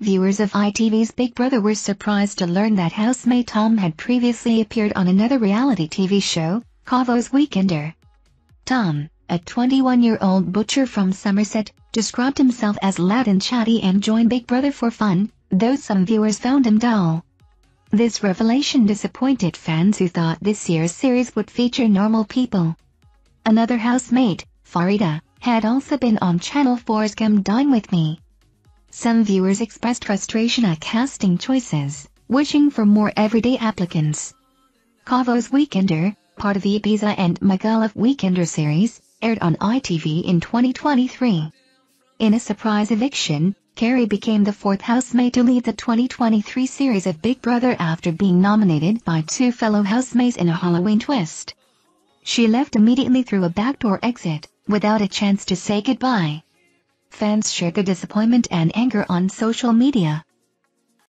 Viewers of ITV's Big Brother were surprised to learn that housemate Tom had previously appeared on another reality TV show, Kavos Weekender. Tom, a 21-year-old butcher from Somerset, described himself as loud and chatty and joined Big Brother for fun, though some viewers found him dull. This revelation disappointed fans who thought this year's series would feature normal people. Another housemate, Farida, had also been on Channel 4's Come Dine With Me. Some viewers expressed frustration at casting choices, wishing for more everyday applicants. Kavos Weekender, part of the Ibiza and Magaluf Weekender series, aired on ITV in 2023. In a surprise eviction, Carrie became the fourth housemate to lead the 2023 series of Big Brother after being nominated by two fellow housemates in a Halloween twist. She left immediately through a backdoor exit, without a chance to say goodbye. Fans shared their disappointment and anger on social media,